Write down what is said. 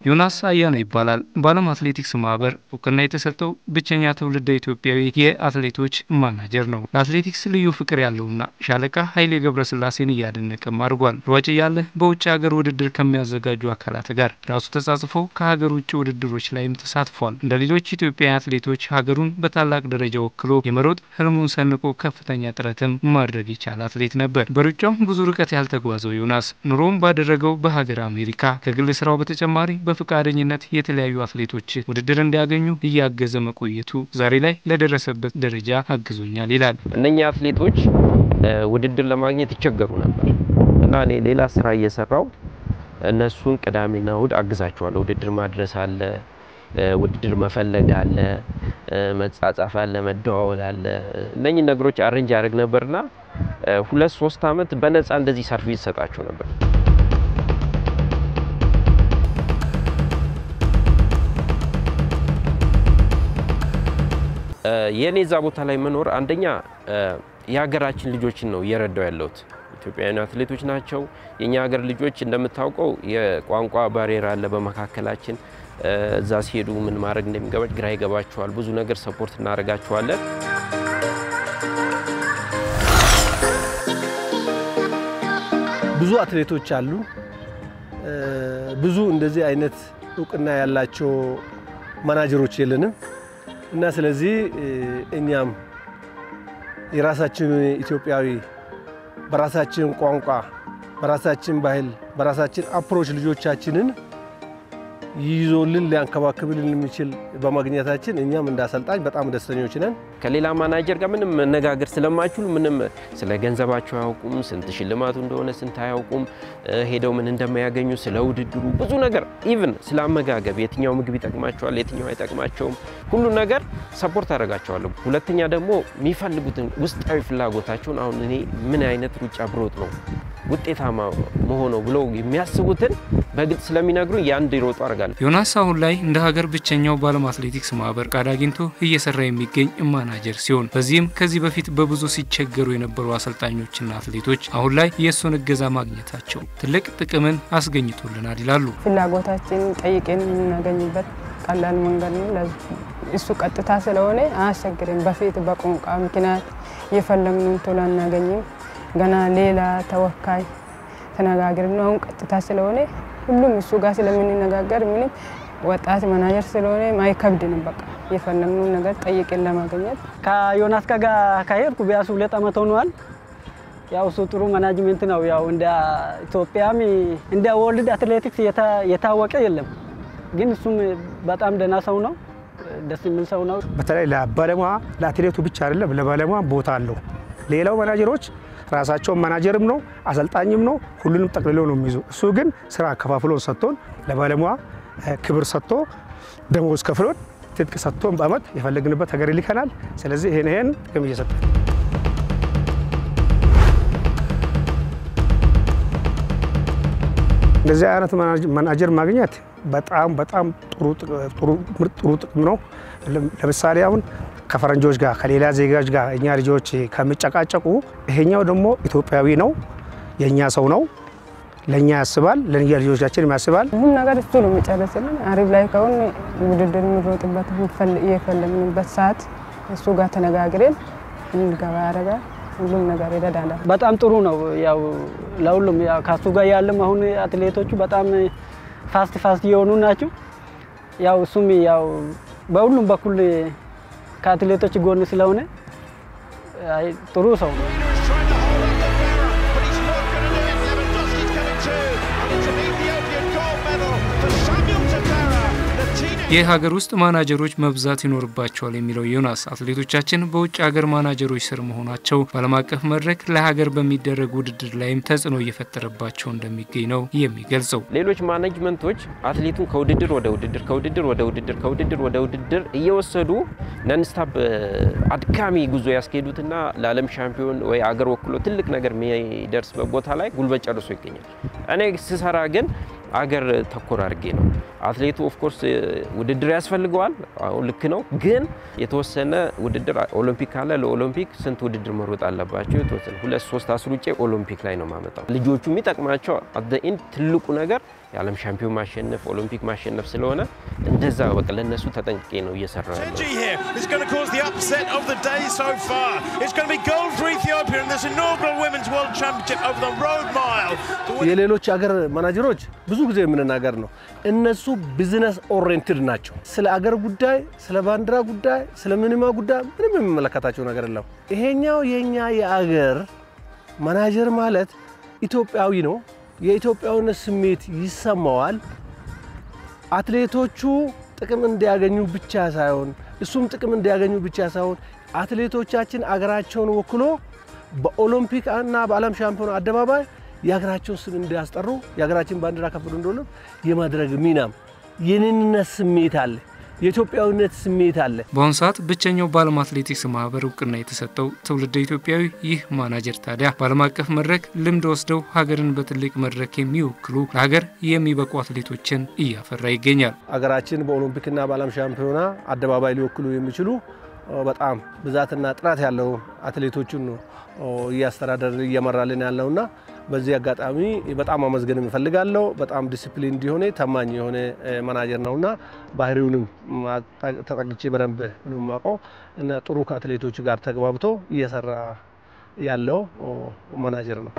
ዮናስ አያና ይባላል። በዓለም አትሌቲክስ ማህበር እውቅና የተሰጠው ብቸኛ ትውልደ ኢትዮጵያዊ የአትሌቶች ማናጀር ነው። ለአትሌቲክስ ልዩ ፍቅር ያለውና ሻለቃ ኃይሌ ገብረስላሴን እያደነቀም አድጓል። ሯጭ እያለ በውጭ ሀገር ውድድር ከሚያዘጋጁ አካላት ጋር ራሱ ተጻጽፎ ከሀገር ውጭ ውድድሮች ላይም ተሳትፏል። እንደ ሌሎች ኢትዮጵያውያን አትሌቶች ሀገሩን በታላቅ ደረጃ ወክሎ የመሮጥ ህልሙን ሰንቆ ከፍተኛ ጥረትም ማድረግ የቻለ አትሌት ነበር። በሩጫው ብዙ ርቀት ያልተጓዘው ዮናስ ኑሮውን ባደረገው በሀገረ አሜሪካ ከግል ስራው በተጨማሪ በፈቃደኝነት የተለያዩ አትሌቶች ውድድር እንዲያገኙ እያገዘ መቆየቱ ዛሬ ላይ ለደረሰበት ደረጃ አግዞኛል ይላል። እነኛ አትሌቶች ውድድር ለማግኘት ይቸገሩ ነበር እና እኔ ሌላ ስራ እየሰራው እነሱን ቅዳሜና እሁድ አግዛቸዋለሁ። ውድድር ማድረስ አለ፣ ውድድር መፈለግ አለ፣ መጻጻፍ አለ፣ መደዋወል አለ። እነኚህ ነገሮች አሬንጅ ያደርግ ነበርና ሁለት ሶስት አመት በነፃ እንደዚህ service ሰጣቸው ነበር። የእኔ እዛ ቦታ ላይ መኖር አንደኛ የሀገራችን ልጆችን ነው እየረዳሁ ያለሁት። ኢትዮጵያውያን አትሌቶች ናቸው። የእኛ ሀገር ልጆች እንደምታውቀው የቋንቋ barrier አለ በመካከላችን። እዛ ሲሄዱ ምን ማድረግ እንደሚገባቸው ግራ ይገባቸዋል። ብዙ ነገር support እናደርጋቸዋለን። ብዙ አትሌቶች አሉ። ብዙ እንደዚህ አይነት እውቅና ያላቸው ማናጀሮች የለንም እና ስለዚህ እኛም የራሳችን ኢትዮጵያዊ በራሳችን ቋንቋ፣ በራሳችን ባህል፣ በራሳችን approach ልጆቻችንን ይዞልን ሊያንከባክብልን የሚችል በማግኘታችን እኛም እንደ አሰልጣኝ በጣም ደስተኞች ነን። ከሌላ ማናጀር ጋር ምንም መነጋገር ስለማይችሉ ምንም ስለ ገንዘባቸው አያውቁም፣ ስንት ሽልማቱ እንደሆነ ስንት አያውቁም፣ ሄደው ምን እንደማያገኙ ስለ ውድድሩ ብዙ ነገር even ስለ አመጋገብ የትኛው ምግብ ይጠቅማቸዋል፣ የትኛው አይጠቅማቸውም፣ ሁሉ ነገር support አደርጋቸዋለሁ። ሁለተኛ ደግሞ የሚፈልጉትን ውስጣዊ ፍላጎታቸውን አሁን እኔ ምን አይነት ሩጫ ብሮጥ ነው ውጤታማ የምሆነው ብለው የሚያስቡትን በግልጽ ስለሚነግሩ ያን እንዲሮጡ አደርጋለሁ። ዮናስ አሁን ላይ እንደ ሀገር ብቸኛው በዓለም አትሌቲክስ ማህበር ፈቃድ አግኝቶ እየሰራ የሚገኝ ማናጀር ሲሆን በዚህም ከዚህ በፊት በብዙ ሲቸገሩ የነበሩ አሰልጣኞችና አትሌቶች አሁን ላይ የእሱን እገዛ ማግኘታቸው ትልቅ ጥቅምን አስገኝቶልናል ይላሉ። ፍላጎታችን ጠይቄን የምናገኝበት ቀላል መንገድ ነው። እሱ ቀጥታ ስለሆነ አያስቸግርም። በፊት በቋንቋ ምክንያት የፈለግነውን ቶሎ አናገኝም። ገና ሌላ ተወካይ ተነጋግረን ነው። አሁን ቀጥታ ስለሆነ ሁሉም እሱ ጋር ስለምንነጋገር ምንም ወጣት ማናጀር ስለሆነ አይከብድንም። በቃ የፈለግነውን ነገር ጠይቀን ለማግኘት ከዮናስ ጋር ከሄድኩ ቢያንስ ሁለት ዓመት ሆኗል። ያው እሱ ጥሩ management ነው። ያው እንደ ኢትዮጵያም እንደ World Athletics የታወቀ የለም፣ ግን እሱም በጣም ደህና ሰው ነው። ደስ የሚል ሰው ነው። በተለይ ለባለሙያ ለአትሌቱ ብቻ አይደለም፣ ለባለሙያ ቦታ አለው። ሌላው ማናጀሮች ራሳቸውን ማናጀርም ነው አሰልጣኝም ነው፣ ሁሉንም ጠቅልሎ ነው የሚይዙ። እሱ ግን ስራ ከፋፍሎ ሰጥቶን ለባለሙያ ክብር ሰጥቶ ደሞዝ ከፍሎን ትጥቅ ሰጥቶን በአመት የፈለግንበት ሀገር ይልከናል። ስለዚህ ይሄን ይሄን ጥቅም እየሰጠ እንደዚህ አይነት ማናጀር ማግኘት በጣም በጣም ጥሩ ጥቅም ነው። ለምሳሌ አሁን ከፈረንጆች ጋር ከሌላ ዜጋዎች ጋር እኛ ልጆች ከሚጨቃጨቁ ይሄኛው ደግሞ ኢትዮጵያዊ ነው፣ የእኛ ሰው ነው፣ ለእኛ ያስባል፣ ለእኛ ልጆቻችን ያስባል። ሁሉም ነገር እሱ ነው የሚጨርስልን። አሪፍ ላይ ከሆን ውድድር የሚሮጥበት የፈለግንበት ሰዓት እሱ ጋር ተነጋግረን እንድገባ ያደርጋል። ሁሉም ነገር ይረዳናል። በጣም ጥሩ ነው። ያው ለሁሉም ከሱ ጋር ያለም አሁን አትሌቶቹ በጣም fast fast እየሆኑ ናቸው። ያው እሱም ያው በሁሉም በኩል ከአትሌቶች ጎን ስለሆነ ጥሩ ሰው ነው። የሀገር ውስጥ ማናጀሮች መብዛት ይኖርባቸዋል የሚለው ዮናስ አትሌቶቻችን በውጭ ሀገር ማናጀሮች ስር መሆናቸው በዓለም አቀፍ መድረክ ለሀገር በሚደረግ ውድድር ላይም ተጽዕኖ እየፈጠረባቸው እንደሚገኝ ነው የሚገልጸው። ሌሎች ማኔጅመንቶች አትሌቱን ከውድድር ወደ ውድድር ከውድድር ወደ ውድድር ከውድድር ወደ ውድድር እየወሰዱ nonstop አድካሚ ጉዞ ያስኬዱትና ለዓለም ሻምፒዮን ወይ አገር ወክሎ ትልቅ ነገር የሚደርስበት ቦታ ላይ ጉልበት ጨርሶ ይገኛል። እኔ ስሰራ ግን አገር ተኮር አድርጌ ነው። አትሌቱ of course ውድድር ያስፈልገዋል። አሁን ልክ ነው። ግን የተወሰነ ውድድር ኦሎምፒክ ካለ ለኦሎምፒክ ስንት ውድድር መሮጥ አለባቸው? የተወሰነ ሁለት ሶስት አስሩጬ ኦሎምፒክ ላይ ነው ማመጣው። ልጆቹ የሚጠቅማቸው at end ትልቁ ነገር የዓለም ሻምፒዮን ማሸነፍ ኦሎምፒክ ማሸነፍ ስለሆነ እንደዛ በቃ ለእነሱ ተጠንቅቄ ነው እየሰራሁ ያለሁት። የሌሎች አገር ማናጀሮች ብዙ ጊዜ የምንናገር ነው። እነሱ business oriented ናቸው። ስለ አገር ጉዳይ፣ ስለ ባንዲራ ጉዳይ፣ ስለ ምንማ ጉዳይ ምንም የሚመለከታቸው ነገር የለም። ይሄኛው የኛ የአገር ማናጀር ማለት ኢትዮጵያዊ ነው። የኢትዮጵያዊነት ስሜት ይሰማዋል። አትሌቶቹ ጥቅም እንዲያገኙ ብቻ ሳይሆን እሱም ጥቅም እንዲያገኙ ብቻ ሳይሆን አትሌቶቻችን አገራቸውን ወክሎ በኦሎምፒክ እና በዓለም ሻምፒዮን አደባባይ የሀገራቸውን ስም እንዲያስጠሩ የሀገራችን ባንዲራ ከፍ እንዲውለብ የማድረግ ሚናም የኔንነት ስሜት አለ፣ የኢትዮጵያዊነት ስሜት አለ። በአሁኑ ሰዓት ብቸኛው በዓለም አትሌቲክስ ማህበር እውቅና የተሰጠው ትውልደ ኢትዮጵያዊ ይህ ማናጀር ታዲያ በዓለም አቀፍ መድረክ ልምድ ወስደው ሀገርን በትልቅ መድረክ የሚወክሉ ለሀገር የሚበቁ አትሌቶችን እያፈራ ይገኛል። አገራችን በኦሎምፒክና በዓለም ሻምፒዮና አደባባይ ሊወክሉ የሚችሉ በጣም ብዛትና ጥራት ያለው አትሌቶችን ነው እያስተዳደር እየመራልን ያለውና በዚህ አጋጣሚ በጣም ማመስገን እፈልጋለሁ። በጣም disciplined የሆነ ታማኝ የሆነ ማናጀር ነውና ባህሪውንም ተጠግቼ በደንብ ነው የማውቀው እና ጥሩ ከአትሌቶች ጋር ተግባብቶ እየሰራ ያለው ማናጀር ነው።